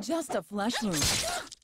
Just a flesh wound.